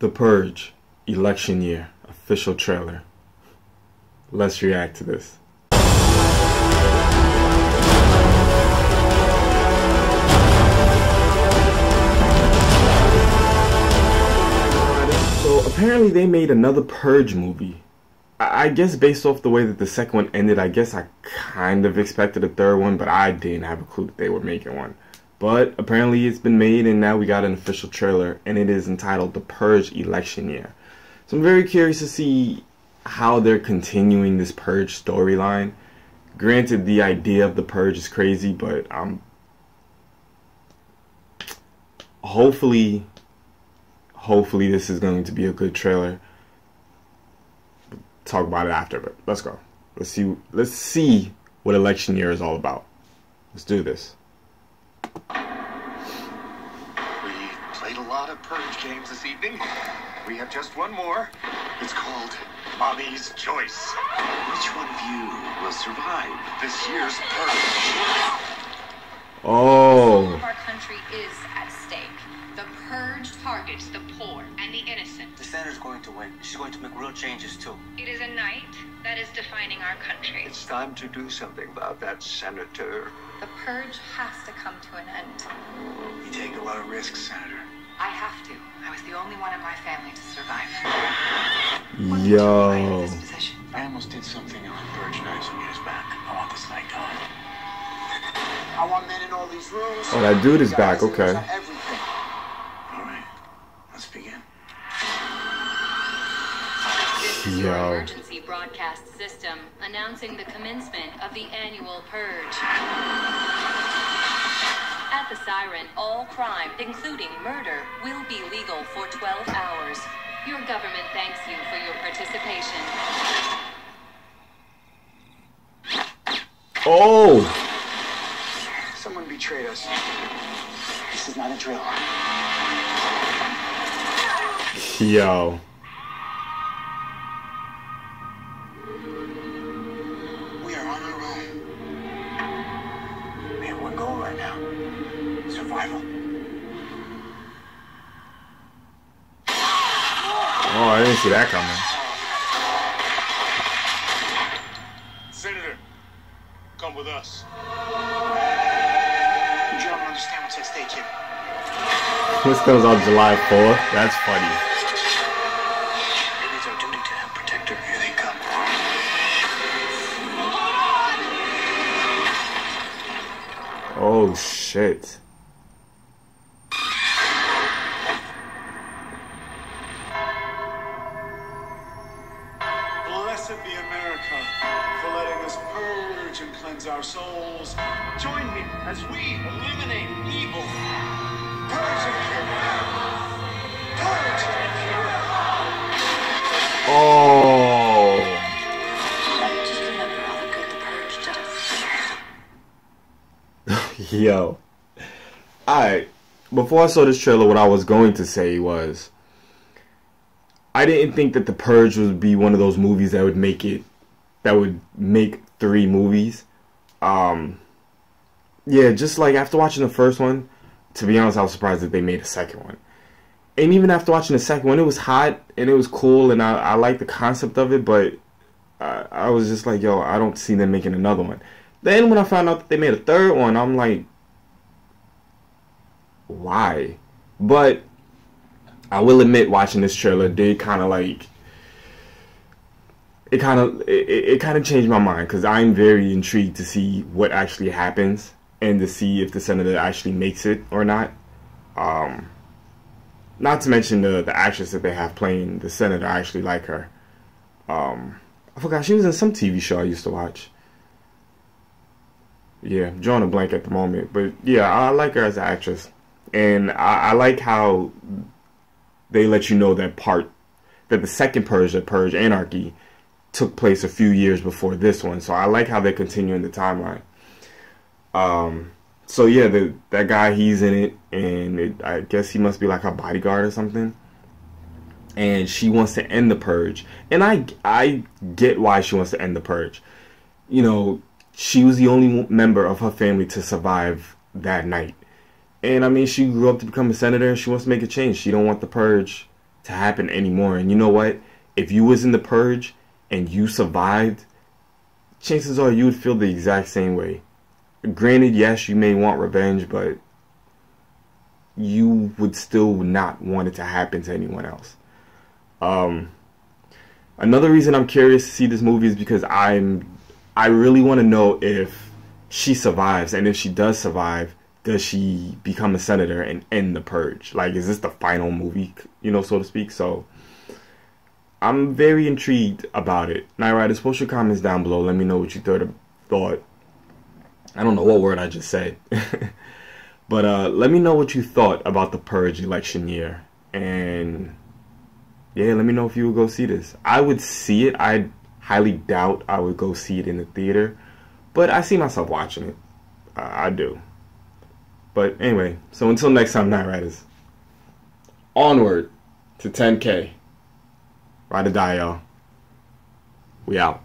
The Purge, election year, official trailer. Let's react to this. So apparently they made another Purge movie. I I guess based off the way that the second one ended, I guess I kind of expected a third one, but I didn't have a clue that they were making one. But apparently it's been made and now we got an official trailer and it is entitled The Purge Election Year. So I'm very curious to see how they're continuing this Purge storyline. Granted the idea of the Purge is crazy, but I'm hopefully hopefully this is going to be a good trailer. Talk about it after, but let's go. Let's see let's see what election year is all about. Let's do this. Lot of Purge games this evening. We have just one more. It's called Bobby's Choice. Which one of you will survive this year's Purge? Oh. of our country is at stake. The purge targets the poor and the innocent. The senator's going to win. She's going to make real changes too. It is a night that is defining our country. It's time to do something about that, Senator. The purge has to come to an end. You take a lot of risks, Senator. I have to. I was the only one in my family to survive. Yo. I almost did something on Purge night some years back. I want this night gone. I want men in all these rooms. Oh, that dude is back, okay. All right, let's begin. Yo. emergency broadcast system announcing the commencement of the annual purge. At all crime, including murder, will be legal for 12 hours. Your government thanks you for your participation. Oh. Someone betrayed us. This is not a drill. Yo. I didn't see that coming. Senator, come with us. You don't understand what's at stake here. This comes on July 4th. That's funny. It is our duty to help protect her. Here they come. Oh shit. Blessed be America for letting us purge and cleanse our souls. Join me as we eliminate evil. Purge and. Purge and. Oh. Yo. Alright. Before I saw this trailer, what I was going to say was I didn't think that The Purge would be one of those movies that would make it that would make three movies. Um Yeah, just like after watching the first one, to be honest, I was surprised that they made a second one. And even after watching the second one, it was hot and it was cool and I, I like the concept of it, but I, I was just like, yo, I don't see them making another one. Then when I found out that they made a third one, I'm like, why? But I will admit, watching this trailer did kind of like it kind of it, it kind of changed my mind because I'm very intrigued to see what actually happens and to see if the senator actually makes it or not. Um, not to mention the the actress that they have playing the senator. I actually like her. Um, I forgot she was in some TV show I used to watch. Yeah, drawing a blank at the moment, but yeah, I like her as an actress, and I, I like how they let you know that part that the second Purge, the Purge Anarchy, took place a few years before this one. So I like how they're continuing the timeline. Um, so yeah, the that guy he's in it, and it, I guess he must be like a bodyguard or something. And she wants to end the purge, and I I get why she wants to end the purge. You know, she was the only member of her family to survive that night. And I mean, she grew up to become a senator, and she wants to make a change. She don't want the purge to happen anymore. And you know what? If you was in the purge and you survived, chances are you would feel the exact same way. Granted, yes, you may want revenge, but you would still not want it to happen to anyone else. Um, another reason I'm curious to see this movie is because I'm I really want to know if she survives, and if she does survive, does she become a senator and end the purge? Like, is this the final movie, you know, so to speak? So, I'm very intrigued about it. Knight Riders, post your comments down below. Let me know what you thought. Thought. I don't know what word I just said, but uh, let me know what you thought about the purge election year, and yeah, let me know if you would go see this. I would see it. I highly doubt I would go see it in the theater, but I see myself watching it. I do. But anyway, so until next time, Knight Riders. Onward to 10K. Ride or die, y'all. We out.